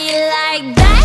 you like that.